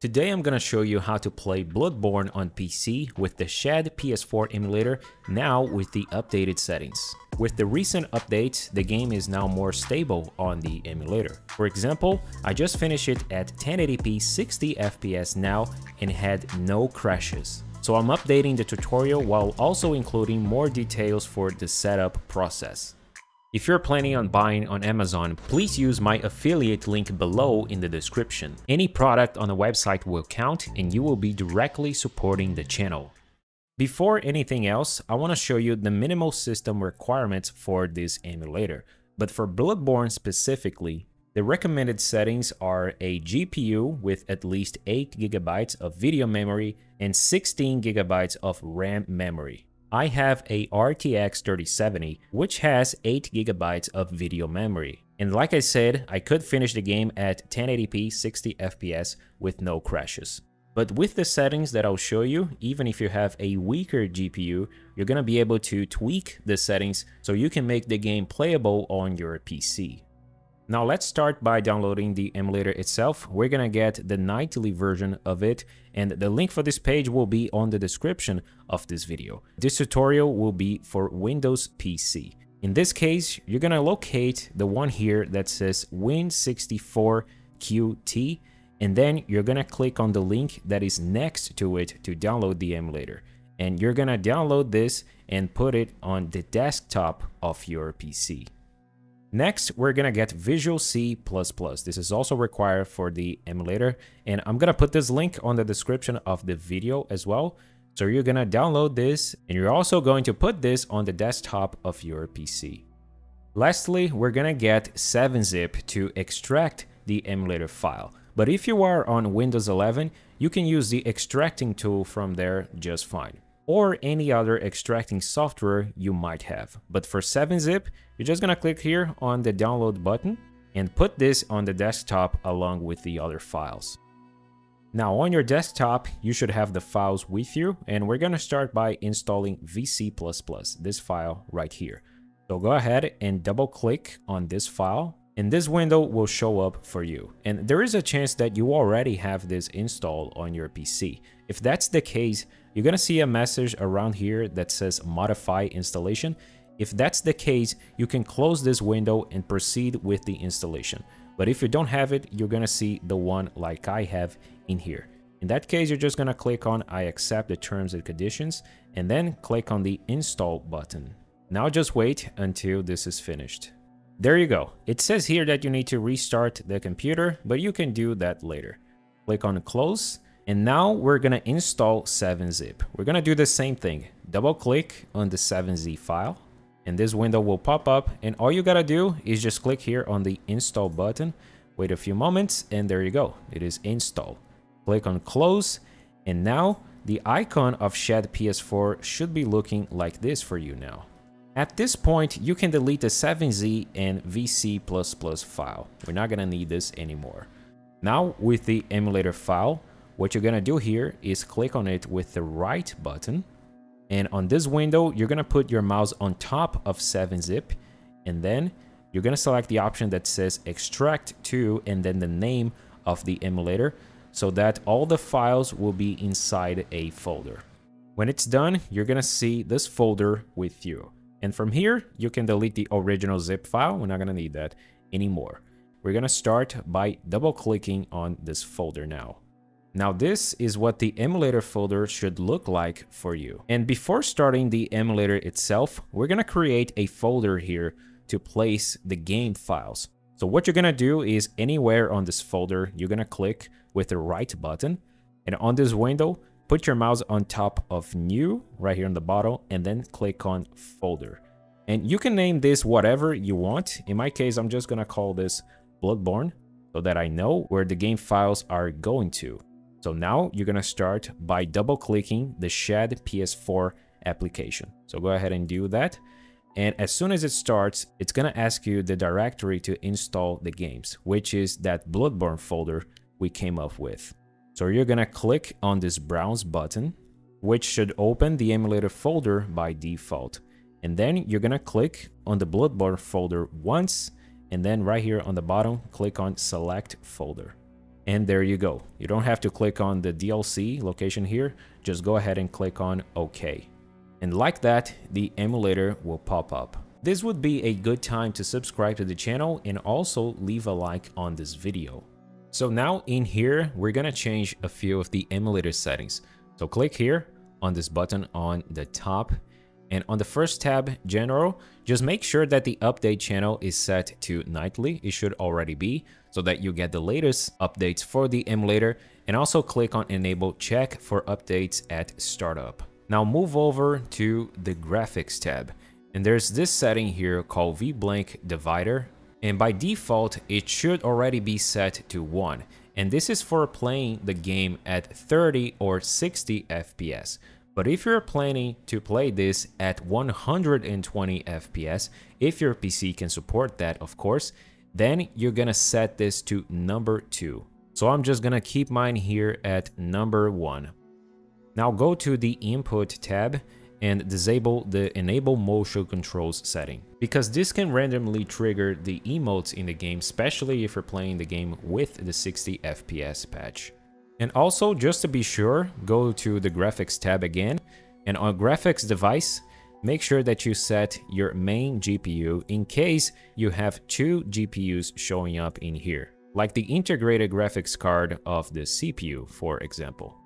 Today I'm gonna show you how to play Bloodborne on PC with the ShadPS4 emulator now with the updated settings. With the recent updates, the game is now more stable on the emulator. For example, I just finished it at 1080p 60 FPS now and had no crashes. So I'm updating the tutorial while also including more details for the setup process. If you're planning on buying on Amazon, please use my affiliate link below in the description. Any product on the website will count and you will be directly supporting the channel. Before anything else, I want to show you the minimal system requirements for this emulator. But for Bloodborne specifically, the recommended settings are a GPU with at least 8GB of video memory and 16GB of RAM memory. I have a RTX 3070, which has 8GB of video memory. And like I said, I could finish the game at 1080p 60 FPS with no crashes. But with the settings that I'll show you, even if you have a weaker GPU, you're gonna be able to tweak the settings so you can make the game playable on your PC. Now let's start by downloading the emulator itself. We're gonna get the nightly version of it and the link for this page will be on the description of this video. This tutorial will be for Windows PC. In this case, you're gonna locate the one here that says Win64QT and then you're gonna click on the link that is next to it to download the emulator. And you're gonna download this and put it on the desktop of your PC. Next, we're gonna get Visual C++. This is also required for the emulator, and I'm gonna put this link on the description of the video as well. So you're gonna download this, and you're also going to put this on the desktop of your PC. Lastly, we're gonna get 7-zip to extract the emulator file. But if you are on Windows 11, you can use the extracting tool from there just fine or any other extracting software you might have. But for 7-zip, you're just gonna click here on the download button and put this on the desktop along with the other files. Now on your desktop, you should have the files with you and we're gonna start by installing VC++, this file right here. So go ahead and double click on this file and this window will show up for you. And there is a chance that you already have this installed on your PC. If that's the case, you're gonna see a message around here that says modify installation. If that's the case, you can close this window and proceed with the installation. But if you don't have it, you're gonna see the one like I have in here. In that case, you're just gonna click on I accept the terms and conditions and then click on the install button. Now just wait until this is finished. There you go. It says here that you need to restart the computer, but you can do that later. Click on close and now we're gonna install 7-zip. We're gonna do the same thing. Double click on the 7z file and this window will pop up and all you gotta do is just click here on the install button, wait a few moments and there you go, it is installed. Click on close and now the icon of ShadPS4 should be looking like this for you now. At this point, you can delete the 7z and VC++ file. We're not gonna need this anymore. Now with the emulator file, what you're gonna do here is click on it with the right button. And on this window, you're gonna put your mouse on top of 7-zip. And then you're gonna select the option that says extract to and then the name of the emulator so that all the files will be inside a folder. When it's done, you're gonna see this folder with you. And from here, you can delete the original zip file. We're not gonna need that anymore. We're gonna start by double clicking on this folder now. Now this is what the emulator folder should look like for you. And before starting the emulator itself, we're gonna create a folder here to place the game files. So what you're gonna do is anywhere on this folder, you're gonna click with the right button. And on this window, put your mouse on top of new right here on the bottom and then click on folder. And you can name this whatever you want. In my case, I'm just gonna call this Bloodborne so that I know where the game files are going to. So now you're gonna start by double clicking the ShadPS4 application. So go ahead and do that. And as soon as it starts, it's gonna ask you the directory to install the games, which is that Bloodborne folder we came up with. So you're gonna click on this browse button, which should open the emulator folder by default. And then you're gonna click on the Bloodborne folder once, and then right here on the bottom, click on select folder. And there you go. You don't have to click on the DLC location here. Just go ahead and click on OK. And like that, the emulator will pop up. This would be a good time to subscribe to the channel and also leave a like on this video. So now in here, we're gonna change a few of the emulator settings. So click here on this button on the top and on the first tab, General, just make sure that the update channel is set to nightly. It should already be so that you get the latest updates for the emulator and also click on enable check for updates at startup. Now move over to the graphics tab and there's this setting here called VBlank divider and by default it should already be set to 1 and this is for playing the game at 30 or 60 FPS. But if you're planning to play this at 120 FPS, if your PC can support that of course, then you're gonna set this to number 2. So I'm just gonna keep mine here at number 1. Now go to the input tab and disable the enable motion controls setting because this can randomly trigger the emotes in the game especially if you're playing the game with the 60 fps patch and also just to be sure go to the graphics tab again and on graphics device make sure that you set your main GPU in case you have two GPUs showing up in here like the integrated graphics card of the CPU for example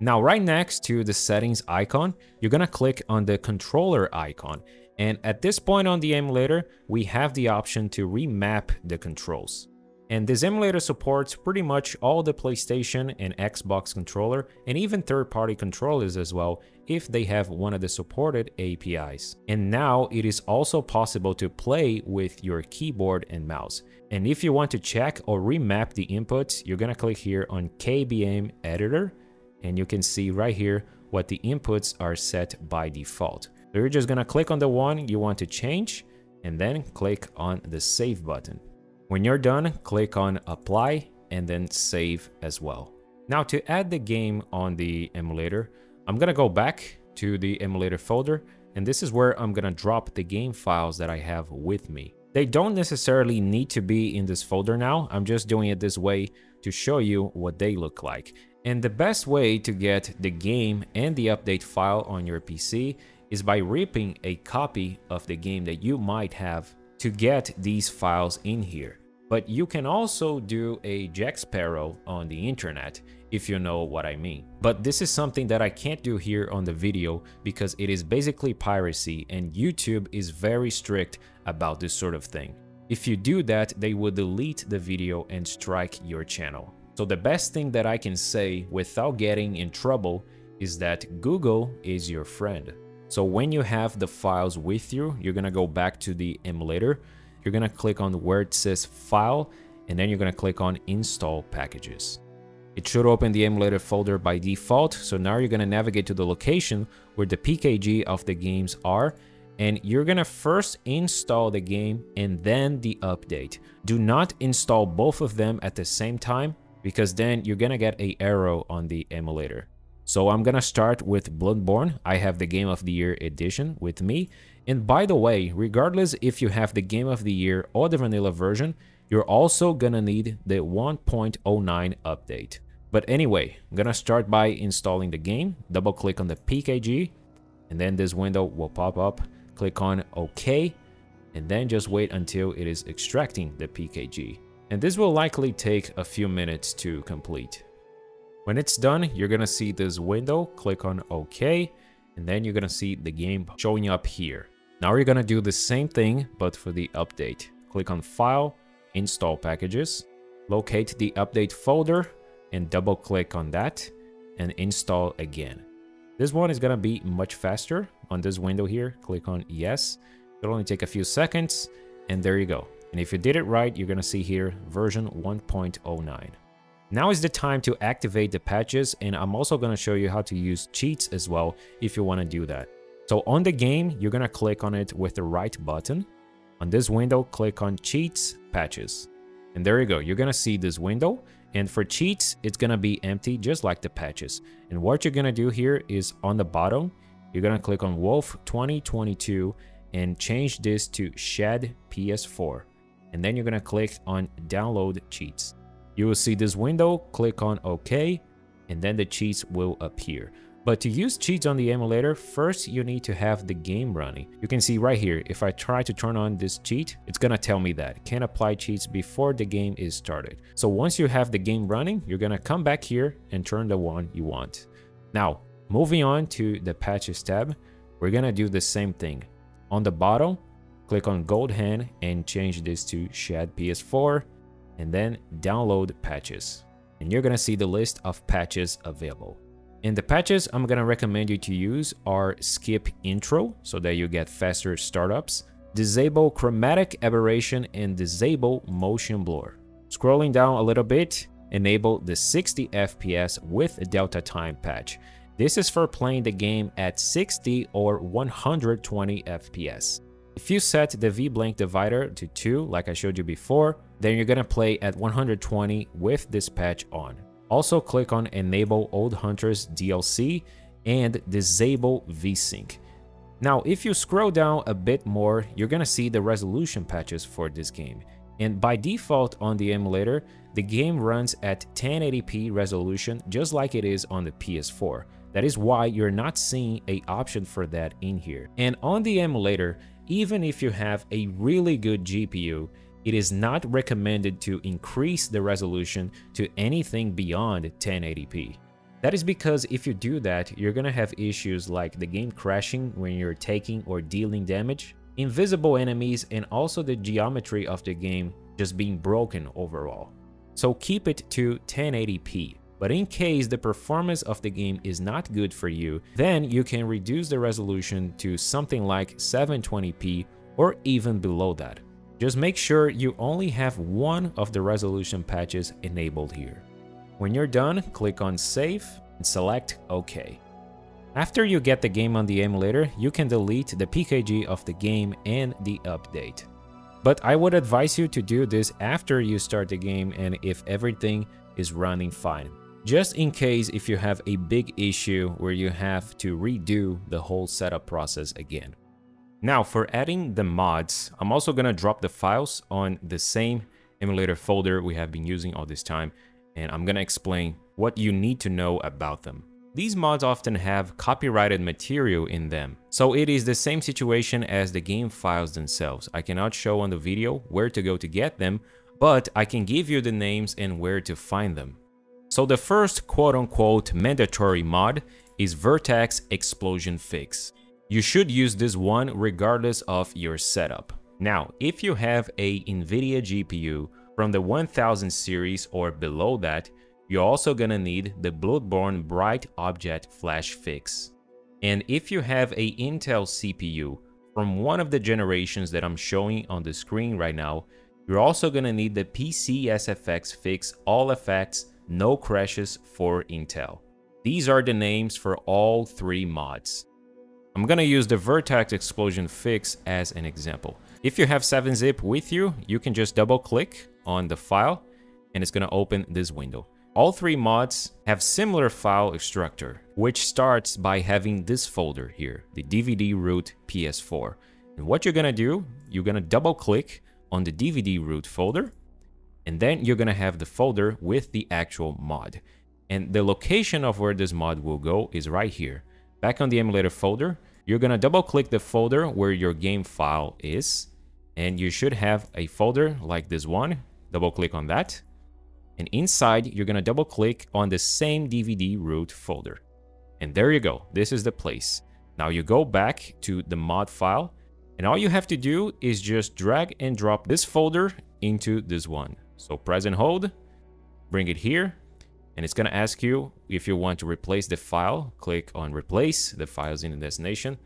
now, right next to the settings icon, you're gonna click on the controller icon. And at this point on the emulator, we have the option to remap the controls. And this emulator supports pretty much all the PlayStation and Xbox controller and even third-party controllers as well if they have one of the supported APIs. And now it is also possible to play with your keyboard and mouse. And if you want to check or remap the inputs, you're gonna click here on KBM Editor and you can see right here what the inputs are set by default. So you're just gonna click on the one you want to change and then click on the save button. When you're done, click on apply and then save as well. Now to add the game on the emulator, I'm gonna go back to the emulator folder and this is where I'm gonna drop the game files that I have with me. They don't necessarily need to be in this folder now, I'm just doing it this way to show you what they look like. And the best way to get the game and the update file on your PC is by ripping a copy of the game that you might have to get these files in here. But you can also do a Jack Sparrow on the internet if you know what I mean. But this is something that I can't do here on the video because it is basically piracy and YouTube is very strict about this sort of thing. If you do that, they will delete the video and strike your channel. So the best thing that I can say without getting in trouble is that Google is your friend. So when you have the files with you, you're gonna go back to the emulator, you're gonna click on where it says file, and then you're gonna click on install packages. It should open the emulator folder by default, so now you're gonna navigate to the location where the PKG of the games are, and you're gonna first install the game and then the update. Do not install both of them at the same time because then you're gonna get a arrow on the emulator. So I'm gonna start with Bloodborne. I have the Game of the Year edition with me. And by the way, regardless if you have the Game of the Year or the vanilla version, you're also gonna need the 1.09 update. But anyway, I'm gonna start by installing the game, double click on the PKG, and then this window will pop up. Click on OK, and then just wait until it is extracting the PKG and this will likely take a few minutes to complete. When it's done, you're gonna see this window, click on OK, and then you're gonna see the game showing up here. Now you're gonna do the same thing, but for the update. Click on File, Install Packages, locate the update folder, and double click on that, and install again. This one is gonna be much faster. On this window here, click on Yes. It'll only take a few seconds, and there you go. And if you did it right, you're gonna see here version 1.09. Now is the time to activate the patches and I'm also gonna show you how to use cheats as well if you wanna do that. So on the game, you're gonna click on it with the right button. On this window, click on cheats, patches. And there you go, you're gonna see this window. And for cheats, it's gonna be empty just like the patches. And what you're gonna do here is on the bottom, you're gonna click on Wolf 2022 and change this to Shed PS4 and then you're gonna click on download cheats. You will see this window, click on OK, and then the cheats will appear. But to use cheats on the emulator, first you need to have the game running. You can see right here, if I try to turn on this cheat, it's gonna tell me that. Can't apply cheats before the game is started. So once you have the game running, you're gonna come back here and turn the one you want. Now, moving on to the patches tab, we're gonna do the same thing. On the bottom, click on GoldHEN and change this to ShadPS4, and then download patches. And you're gonna see the list of patches available. And the patches I'm gonna recommend you to use are skip intro so that you get faster startups, disable chromatic aberration and disable motion blur. Scrolling down a little bit, enable the 60 FPS with a delta time patch. This is for playing the game at 60 or 120 FPS. If you set the V-blank divider to 2 like I showed you before, then you're gonna play at 120 with this patch on. Also click on Enable Old Hunters DLC and Disable VSync. Now, if you scroll down a bit more, you're gonna see the resolution patches for this game. And by default on the emulator, the game runs at 1080p resolution just like it is on the PS4. That is why you're not seeing a option for that in here. And on the emulator, even if you have a really good GPU, it is not recommended to increase the resolution to anything beyond 1080p. That is because if you do that, you're gonna have issues like the game crashing when you're taking or dealing damage, invisible enemies, and also the geometry of the game just being broken overall. So keep it to 1080p. But in case the performance of the game is not good for you, then you can reduce the resolution to something like 720p or even below that. Just make sure you only have one of the resolution patches enabled here. When you're done, click on Save and select OK. After you get the game on the emulator, you can delete the PKG of the game and the update. But I would advise you to do this after you start the game and if everything is running fine. Just in case if you have a big issue where you have to redo the whole setup process again. Now for adding the mods, I'm also gonna drop the files on the same emulator folder we have been using all this time, and I'm gonna explain what you need to know about them. These mods often have copyrighted material in them, so it is the same situation as the game files themselves. I cannot show on the video where to go to get them, but I can give you the names and where to find them. So the first quote-unquote mandatory mod is Vertex Explosion Fix. You should use this one regardless of your setup. Now, if you have a NVIDIA GPU from the 1000 series or below that, you're also gonna need the Bloodborne Bright Object Flash Fix. And if you have a Intel CPU from one of the generations that I'm showing on the screen right now, you're also gonna need the PCSFX Fix All Effects No Crashes for Intel. These are the names for all three mods. I'm gonna use the Vertex Explosion Fix as an example. If you have 7-zip with you, you can just double click on the file and it's gonna open this window. All three mods have similar file extractor, which starts by having this folder here, the DVD root PS4. And what you're gonna do, you're gonna double click on the DVD root folder, and then you're gonna have the folder with the actual mod. And the location of where this mod will go is right here. Back on the emulator folder, you're gonna double click the folder where your game file is, and you should have a folder like this one. Double click on that. And inside, you're gonna double click on the same DVD root folder. And there you go, this is the place. Now you go back to the mod file, and all you have to do is just drag and drop this folder into this one. So press and hold, bring it here, and it's to ask you if you want to replace the file. Click on replace, the file's in the destination,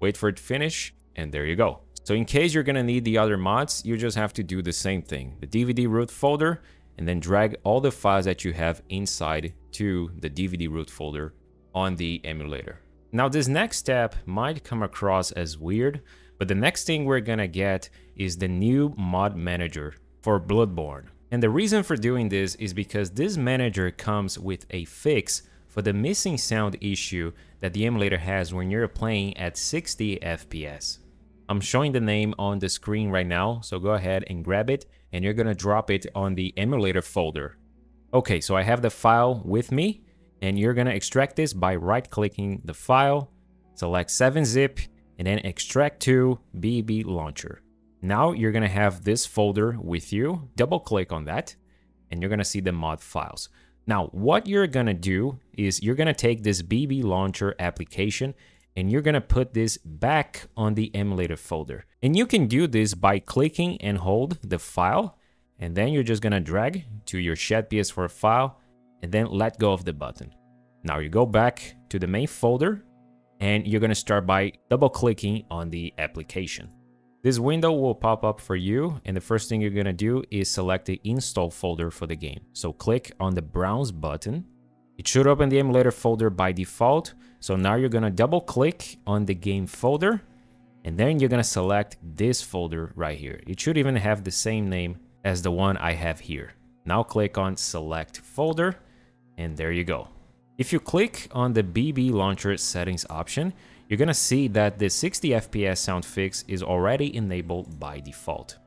wait for it to finish, and there you go. So in case you're to need the other mods, you just have to do the same thing. The DVD root folder, and then drag all the files that you have inside to the DVD root folder on the emulator. Now this next step might come across as weird, but the next thing we're gonna get is the new mod manager for Bloodborne. And the reason for doing this is because this manager comes with a fix for the missing sound issue that the emulator has when you're playing at 60 FPS. I'm showing the name on the screen right now, so go ahead and grab it and you're gonna drop it on the emulator folder. Okay, so I have the file with me and you're gonna extract this by right clicking the file, select 7-zip and then extract to BB launcher. Now you're gonna have this folder with you, double click on that and you're gonna see the mod files. Now, what you're gonna do is you're gonna take this BB launcher application and you're gonna put this back on the emulator folder. And you can do this by clicking and hold the file, and then you're just gonna drag to your ShadPS4 file, and then let go of the button. Now you go back to the main folder, and you're gonna start by double clicking on the application. This window will pop up for you, and the first thing you're gonna do is select the install folder for the game. So click on the browse button. It should open the emulator folder by default, so now you're gonna double click on the game folder and then you're gonna select this folder right here. It should even have the same name as the one I have here. Now click on select folder and there you go. If you click on the BB launcher settings option, you're gonna see that the 60 FPS sound fix is already enabled by default.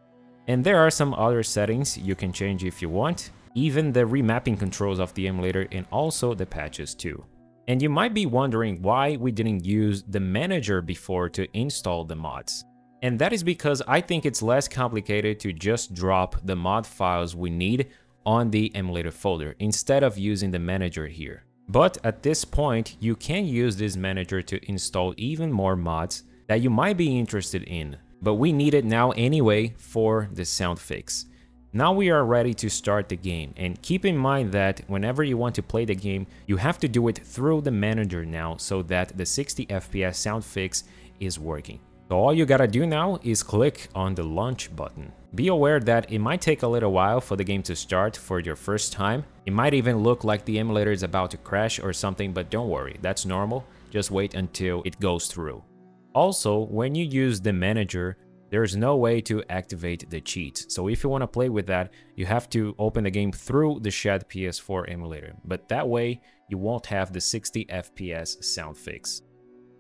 And there are some other settings you can change if you want, even the remapping controls of the emulator and also the patches too. And you might be wondering why we didn't use the manager before to install the mods. And that is because I think it's less complicated to just drop the mod files we need on the emulator folder instead of using the manager here. But at this point, you can use this manager to install even more mods that you might be interested in, but we need it now anyway for the sound fix. Now we are ready to start the game and keep in mind that whenever you want to play the game, you have to do it through the manager now so that the 60 FPS sound fix is working. So all you gotta do now is click on the launch button. Be aware that it might take a little while for the game to start for your first time. It might even look like the emulator is about to crash or something, but don't worry, that's normal. Just wait until it goes through. Also, when you use the manager, there's no way to activate the cheats. So if you want to play with that, you have to open the game through the ShadPS4 emulator. But that way, you won't have the 60 FPS sound fix.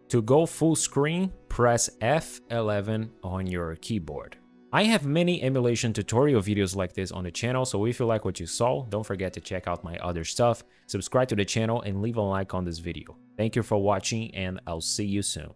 To go full screen, press F11 on your keyboard. I have many emulation tutorial videos like this on the channel, so if you like what you saw, don't forget to check out my other stuff, subscribe to the channel and leave a like on this video. Thank you for watching and I'll see you soon.